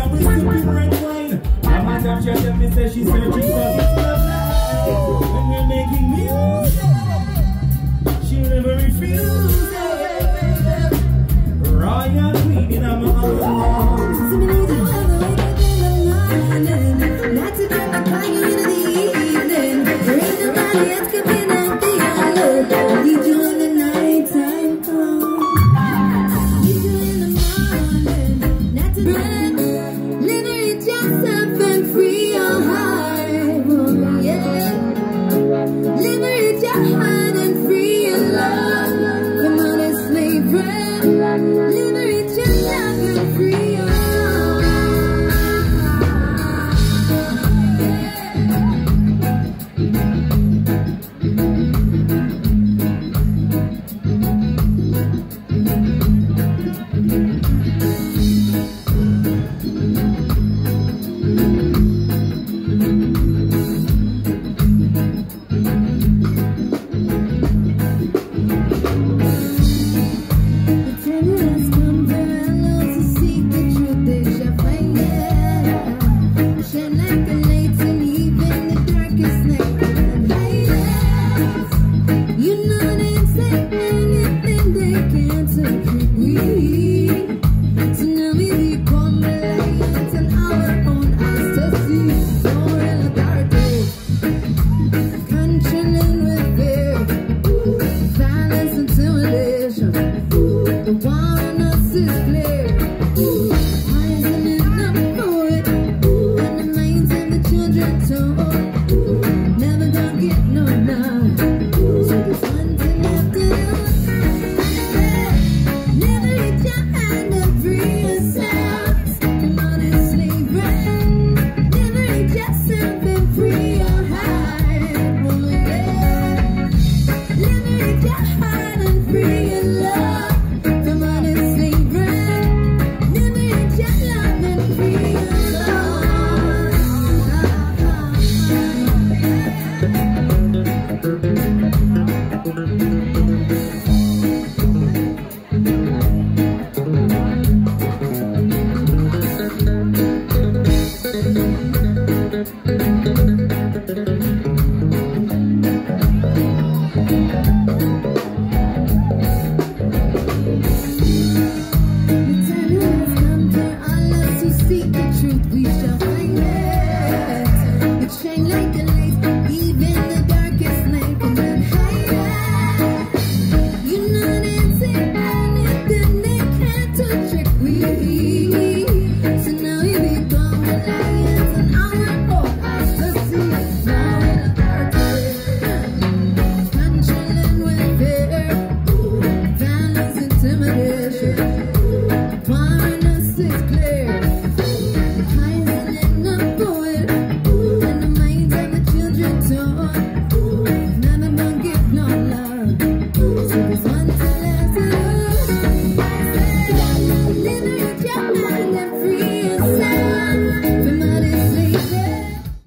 and we sipping red wine. My madam she tell me say she searching for this love life. When we're making music, she never refuse. You're high and free in love.